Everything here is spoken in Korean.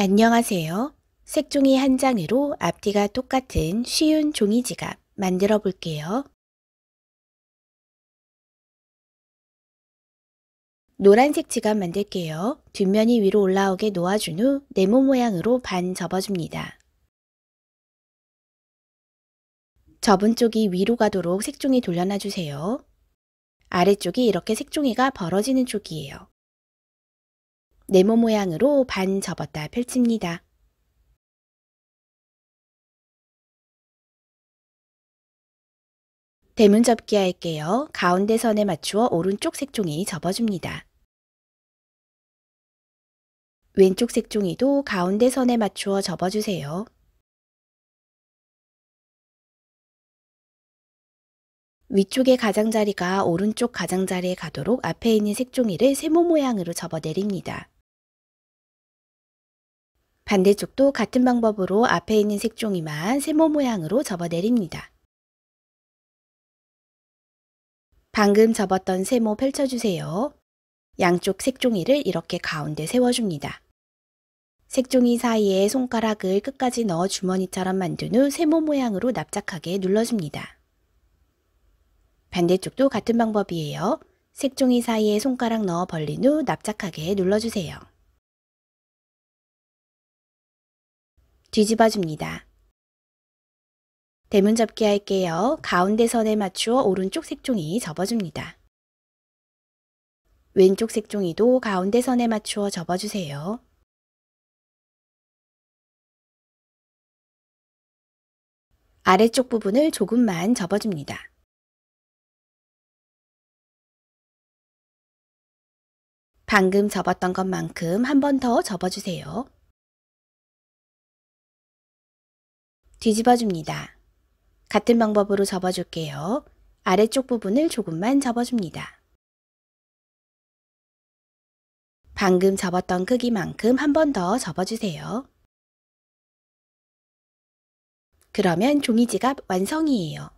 안녕하세요. 색종이 한 장으로 앞뒤가 똑같은 쉬운 종이 지갑 만들어 볼게요. 노란색 지갑 만들게요. 뒷면이 위로 올라오게 놓아준 후 네모 모양으로 반 접어줍니다. 접은 쪽이 위로 가도록 색종이 돌려놔 주세요. 아래쪽이 이렇게 색종이가 벌어지는 쪽이에요. 네모 모양으로 반 접었다 펼칩니다. 대문 접기 할게요. 가운데 선에 맞추어 오른쪽 색종이 접어줍니다. 왼쪽 색종이도 가운데 선에 맞추어 접어주세요. 위쪽의 가장자리가 오른쪽 가장자리에 가도록 앞에 있는 색종이를 세모 모양으로 접어 내립니다. 반대쪽도 같은 방법으로 앞에 있는 색종이만 세모 모양으로 접어 내립니다. 방금 접었던 세모 펼쳐주세요. 양쪽 색종이를 이렇게 가운데 세워줍니다. 색종이 사이에 손가락을 끝까지 넣어 주머니처럼 만든 후 세모 모양으로 납작하게 눌러줍니다. 반대쪽도 같은 방법이에요. 색종이 사이에 손가락 넣어 벌린 후 납작하게 눌러주세요. 뒤집어 줍니다. 대문 접기 할게요. 가운데 선에 맞추어 오른쪽 색종이 접어줍니다. 왼쪽 색종이도 가운데 선에 맞추어 접어주세요. 아래쪽 부분을 조금만 접어줍니다. 방금 접었던 것만큼 한 번 더 접어주세요. 뒤집어 줍니다. 같은 방법으로 접어줄게요. 아래쪽 부분을 조금만 접어줍니다. 방금 접었던 크기만큼 한 번 더 접어주세요. 그러면 종이지갑 완성이에요.